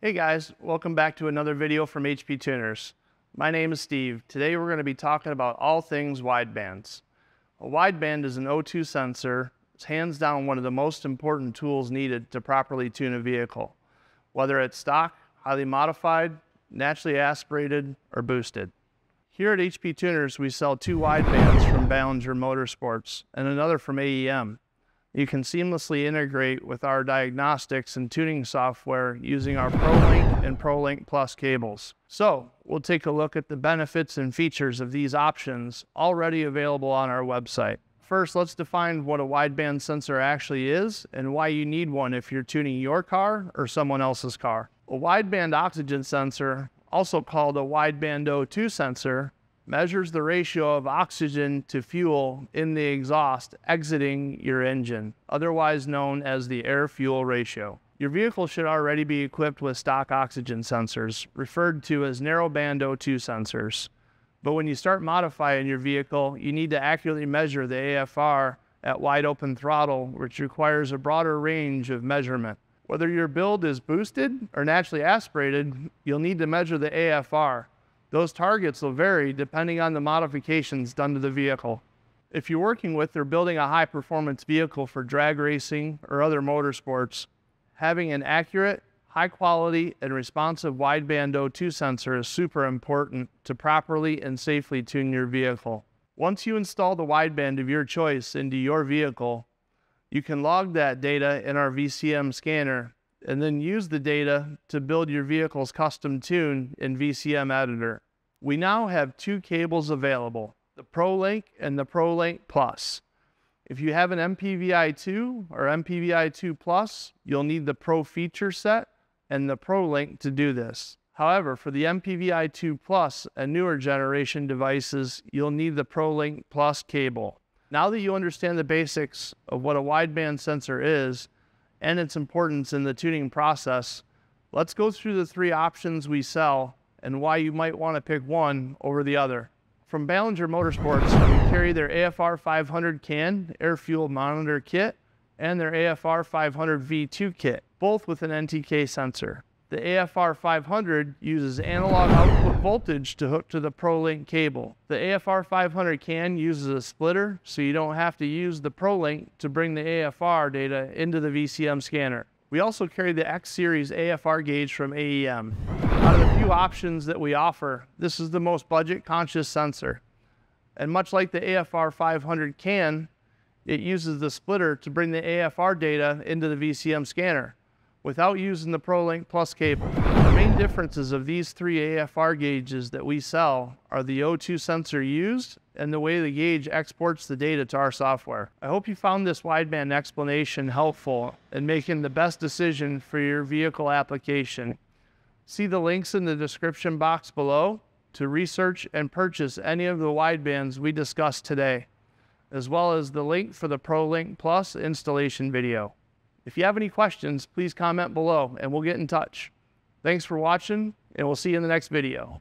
Hey guys, welcome back to another video from HP Tuners. My name is Steve. Today we're going to be talking about all things widebands. A wideband is an O2 sensor. It's hands down one of the most important tools needed to properly tune a vehicle, whether it's stock, highly modified, naturally aspirated, or boosted. Here at HP Tuners, we sell two widebands from Ballenger Motorsports and another from AEM. You can seamlessly integrate with our diagnostics and tuning software using our ProLink and ProLink Plus cables. So we'll take a look at the benefits and features of these options already available on our website. First, let's define what a wideband sensor actually is and why you need one if you're tuning your car or someone else's car. A wideband oxygen sensor, also called a wideband O2 sensor, measures the ratio of oxygen to fuel in the exhaust exiting your engine, otherwise known as the air-fuel ratio. Your vehicle should already be equipped with stock oxygen sensors, referred to as narrowband O2 sensors. But when you start modifying your vehicle, you need to accurately measure the AFR at wide open throttle, which requires a broader range of measurement. Whether your build is boosted or naturally aspirated, you'll need to measure the AFR, those targets will vary depending on the modifications done to the vehicle. If you're working with or building a high performance vehicle for drag racing or other motorsports, having an accurate, high quality, and responsive wideband O2 sensor is super important to properly and safely tune your vehicle. Once you install the wideband of your choice into your vehicle, you can log that data in our VCM scanner and then use the data to build your vehicle's custom tune in VCM Editor. We now have two cables available, the ProLink and the ProLink Plus. If you have an MPVI2 or MPVI2 Plus, you'll need the Pro feature set and the ProLink to do this. However, for the MPVI2 Plus and newer generation devices, you'll need the ProLink Plus cable. Now that you understand the basics of what a wideband sensor is, and its importance in the tuning process, let's go through the three options we sell and why you might want to pick one over the other. From Ballenger Motorsports, we carry their AFR 500 CAN air fuel monitor kit and their AFR 500 V2 kit, both with an NTK sensor. The AFR 500 uses analog output voltage to hook to the ProLink cable. The AFR 500 CAN uses a splitter, so you don't have to use the ProLink to bring the AFR data into the VCM scanner. We also carry the X Series AFR gauge from AEM. Out of the few options that we offer, this is the most budget conscious sensor. And much like the AFR 500 CAN, it uses the splitter to bring the AFR data into the VCM scanner without using the ProLink Plus cable. The main differences of these three AFR gauges that we sell are the O2 sensor used and the way the gauge exports the data to our software. I hope you found this wideband explanation helpful in making the best decision for your vehicle application. See the links in the description box below to research and purchase any of the widebands we discussed today, as well as the link for the ProLink Plus installation video. If you have any questions, please comment below and we'll get in touch. Thanks for watching and we'll see you in the next video.